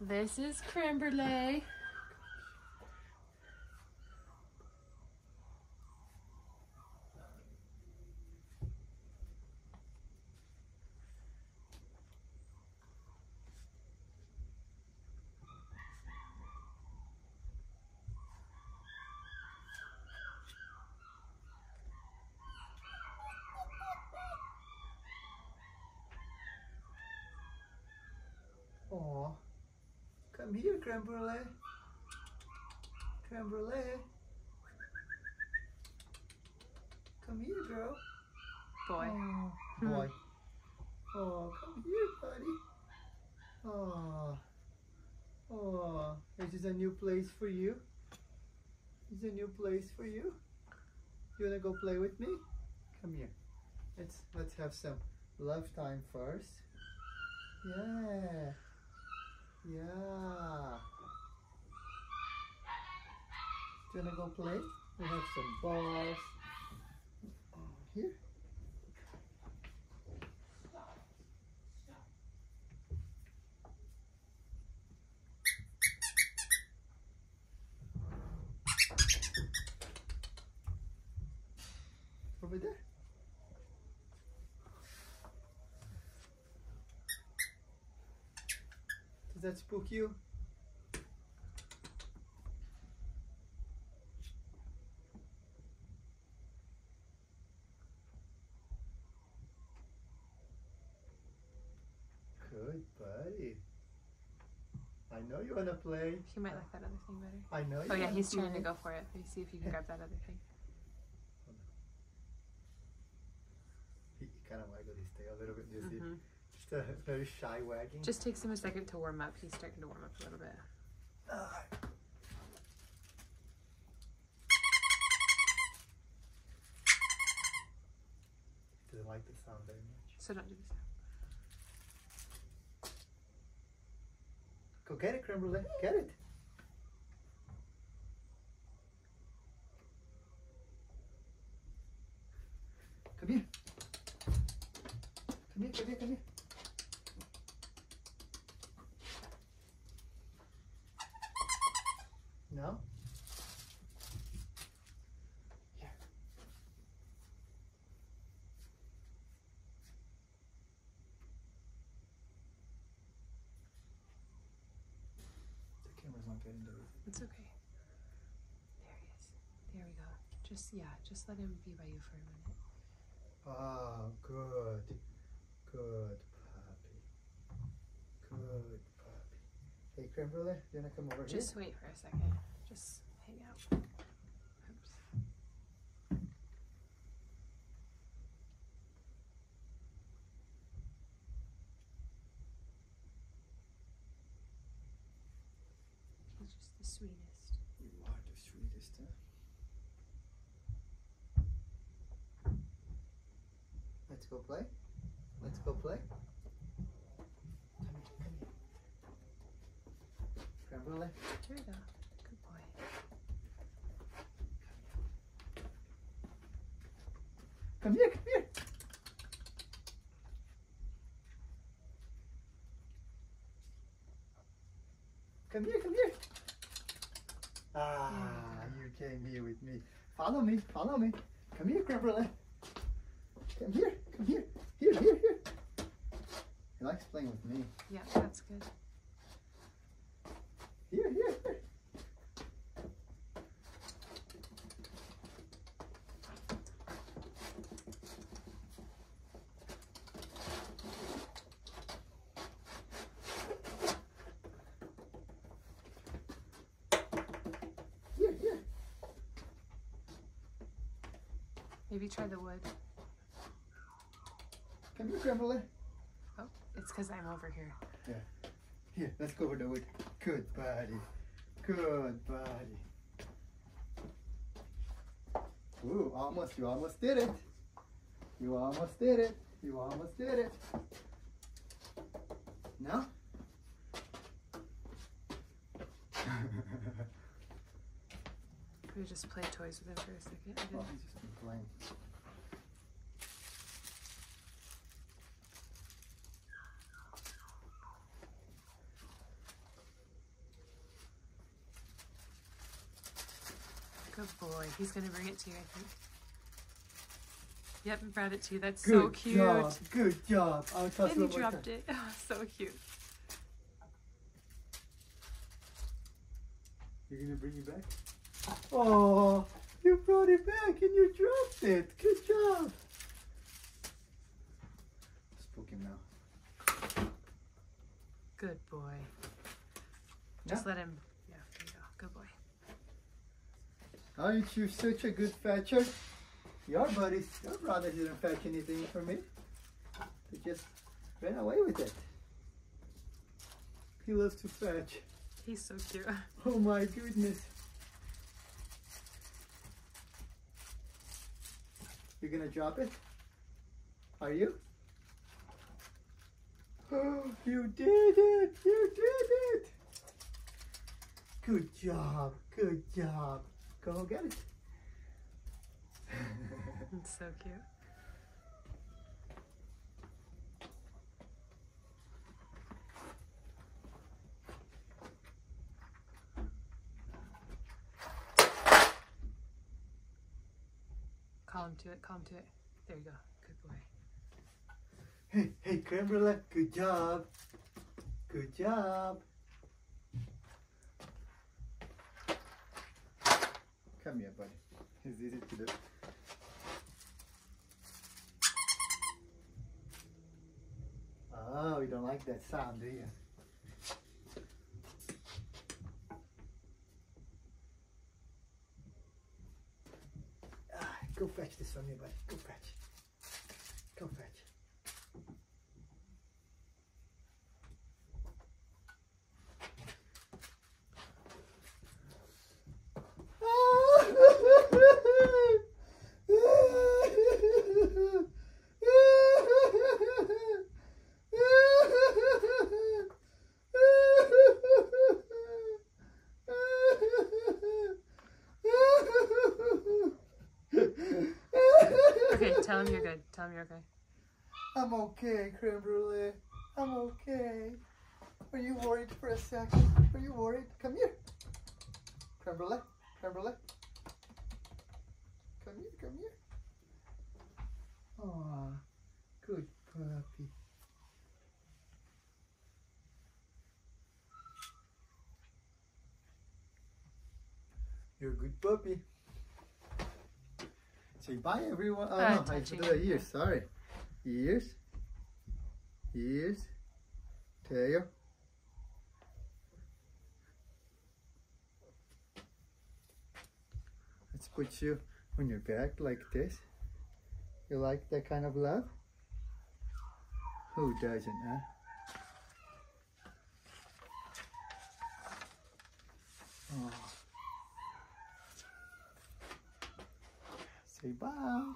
This is creme brulee. Aw. Come here, creme brulee. Creme brulee. Come here, girl. Boy. Aw, Hmm. boy. Oh, come here, buddy. Oh. Oh, this is a new place for you. This is a new place for you. You wanna go play with me? Come here. Let's let's have some love time first. Yeah. Yeah. Do you wanna go play? We have some balls. Here. Over there. Does that spook you? Good buddy. I know you wanna play. She might like that other thing better. I know you Oh yeah, he's trying to go for it. Let me see if you can grab that other thing. He, he kind of waggled his tail a little bit. Do you see? Mm-hmm. Just a very shy wagging. Just takes him a second to warm up. He's starting to warm up a little bit. Ah. Doesn't like the sound very much. So don't do this. Go get it, creme brulee. Get it. Come here. Come here, come here, come here. No? Here. The camera's not getting there. It's okay. There he is. There we go. Just yeah, just let him be by you for a minute. Ah, good. Good puppy. Good puppy. Hey, creme brulee, you wanna come over Just here? Just wait for a second. Just hang out. Oops. He's just the sweetest. You are the sweetest, huh? Let's go play. Let's go play. Come here, come here. Creme brulee. There we go. Good boy. Come here, come here. Come here, come here. Ah, you came here with me. Follow me, follow me. Come here, creme brulee. Come here, come here. Here, here, here. He likes playing with me. Yeah, that's good. Here, here, here. Here, here. Maybe try the wood. Come here, creme. Oh, it's because I'm over here. Yeah. Here, let's go over the wood. Good buddy. Good buddy. Ooh, almost, you almost did it. You almost did it. You almost did it. No? Could we just play toys with him for a second? I oh, he's just been playing. Boy. He's gonna bring it to you, I think. Yep, brought it to you. That's so Good cute. job. Good job. I'll toss And he it one dropped time. it. Oh, so cute. You're gonna bring it back? Oh, you brought it back and you dropped it. Good job. Spook him now. Good boy. Just let him. Yeah, there you go. Good boy. Aren't you such a good fetcher? Your buddies, your brothers didn't fetch anything for me. They just ran away with it. He loves to fetch. He's so cute. Oh my goodness. You're gonna drop it? Are you? Oh, you did it! You did it! Good job, good job. Go get it. It's so cute. Calm to it. calm to it. There you go. Good boy. Hey, hey, creme brulee, good job. Good job. Come here, buddy. It's easy to do. Oh, you don't like that sound, do you? Ah, go fetch this for me, buddy. Go fetch. Go fetch. Tell him you're good. Tell him you're okay. I'm okay, creme brulee. I'm okay. Are you worried for a second? Are you worried? Come here. Creme brulee. Creme brulee. Come here, come here. Aw, good puppy. You're a good puppy. Say bye, everyone. Oh, Uh, no, I do the ears. Sorry. Ears. Ears. Tail. Let's put you on your back like this. You like that kind of love? Who doesn't, huh? Oh. Say bye.